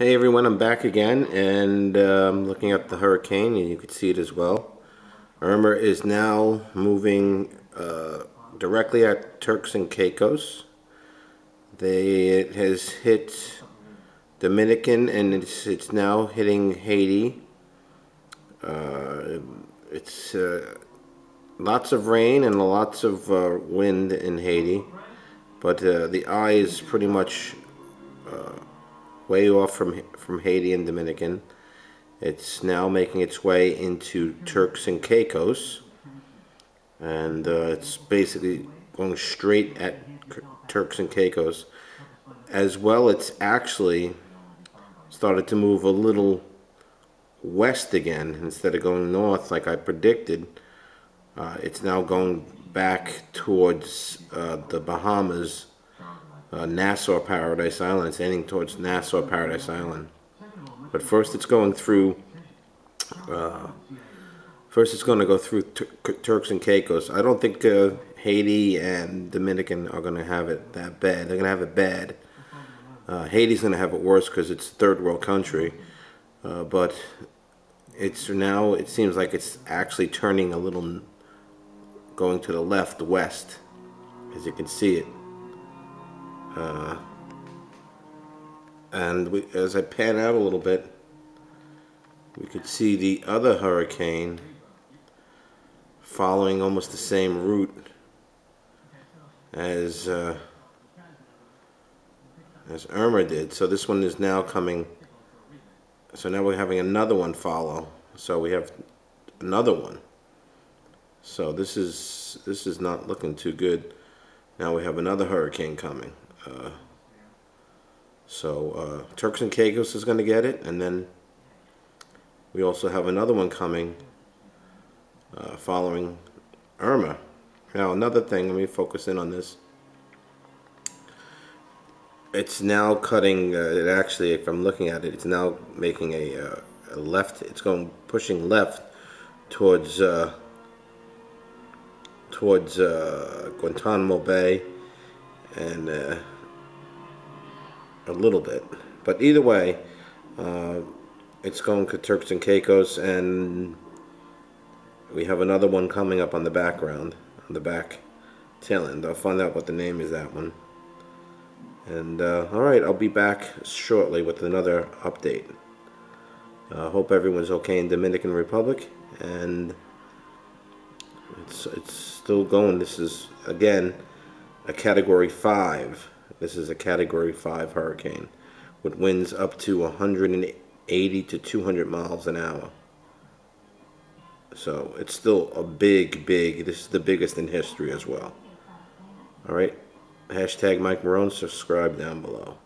Hey everyone, I'm back again and um, looking at the hurricane and you can see it as well. Irma is now moving uh, directly at Turks and Caicos. They, it has hit Dominican and it's, it's now hitting Haiti. Uh, it's uh, lots of rain and lots of uh, wind in Haiti, but uh, the eye is pretty much uh, way off from from Haiti and Dominican. It's now making its way into Turks and Caicos, and uh, it's basically going straight at Turks and Caicos. As well, it's actually started to move a little west again instead of going north like I predicted. Uh, it's now going back towards uh, the Bahamas uh, Nassau Paradise Island. It's heading towards Nassau Paradise Island. But first it's going through, uh, first it's going to go through Turks and Caicos. I don't think uh, Haiti and Dominican are going to have it that bad. They're going to have it bad. Uh, Haiti's going to have it worse because it's a third world country. Uh, but it's now, it seems like it's actually turning a little, going to the left, west, as you can see it. Uh, and we, as I pan out a little bit, we could see the other hurricane following almost the same route as uh, as Irma did. So this one is now coming. So now we're having another one follow. So we have another one. So this is this is not looking too good. Now we have another hurricane coming. Uh, so uh, Turks and Caicos is going to get it, and then we also have another one coming uh, following Irma. Now another thing, let me focus in on this. It's now cutting, uh, it actually, if I'm looking at it, it's now making a, uh, a left, it's going pushing left towards uh, towards Guantanamo Bay and uh, a little bit. But either way, uh, it's going to Turks and Caicos, and we have another one coming up on the background, on the back tail end. I'll find out what the name is that one. And uh, all right, I'll be back shortly with another update. I uh, hope everyone's okay in Dominican Republic, and it's it's still going. This is again a Category 5. This is a Category 5 hurricane with winds up to 180 to 200 miles an hour. So it's still a big, big, this is the biggest in history as well. Alright, hashtag Mike Merone, subscribe down below.